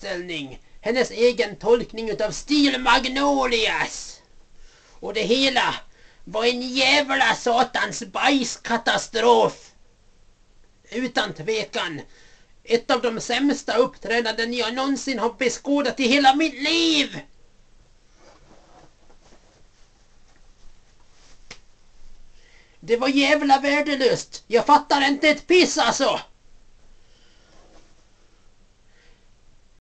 föreställning. Hennes egen tolkning utav Stil Magnolias. Och det hela var en jävla satans bajskatastrof. Utan tvekan. Ett av de sämsta uppträdanden jag någonsin har beskådat i hela mitt liv. Det var jävla värdelöst. Jag fattar inte ett piss alltså.